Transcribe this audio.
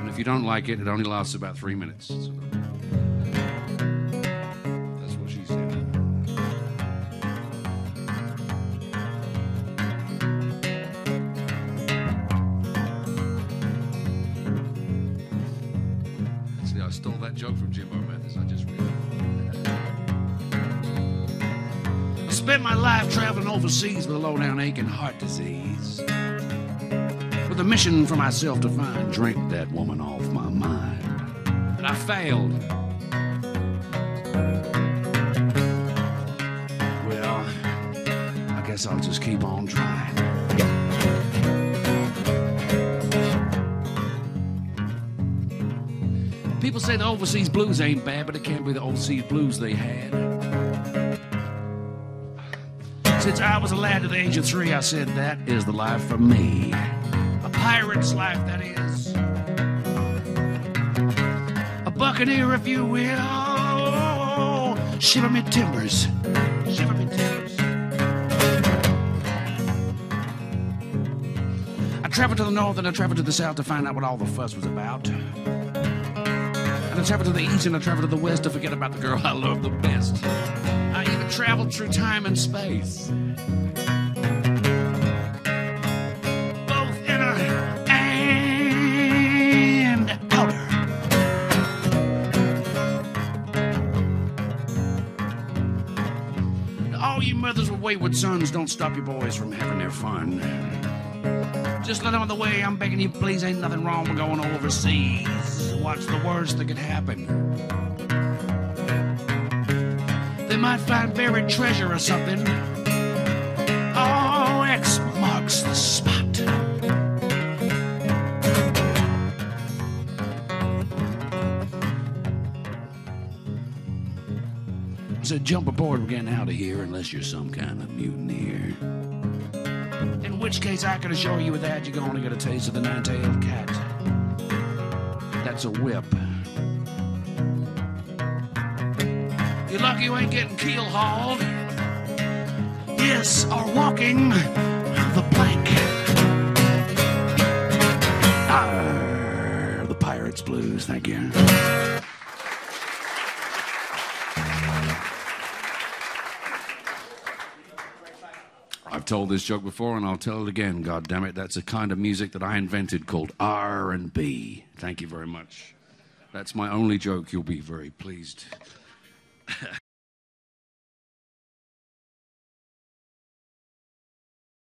And if you don't like it, it only lasts about three minutes. So that's what she said. See, I stole that joke from Jimbo Mathus. I just realized. I spent my life traveling overseas with a low down aching heart disease. A mission for myself to find, drink that woman off my mind. And I failed. Well, I guess I'll just keep on trying. People say the overseas blues ain't bad, but it can't be the overseas blues they had. Since I was a lad at the age of three, I said that is the life for me. Pirate's life, that is. A buccaneer, if you will. Shiver me timbers. Shiver me timbers. I traveled to the north and I traveled to the south to find out what all the fuss was about. And I traveled to the east and I traveled to the west to forget about the girl I love the best. I even traveled through time and space. Mothers with wayward sons, don't stop your boys from having their fun. Just let them on the way. I'm begging you, please. Ain't nothing wrong with going overseas. What's the worst that could happen? They might find buried treasure or something. So jump aboard, we're getting out of here unless you're some kind of mutineer. In which case, I can assure you with that, you're going to get a taste of the nine-tailed cat. That's a whip. You're lucky you ain't getting keel hauled. Yes, or walking the plank. Arr, the Pirates Blues, thank you. I've told this joke before and I'll tell it again. God damn it, that's a kind of music that I invented called R&B. Thank you very much. That's my only joke. You'll be very pleased.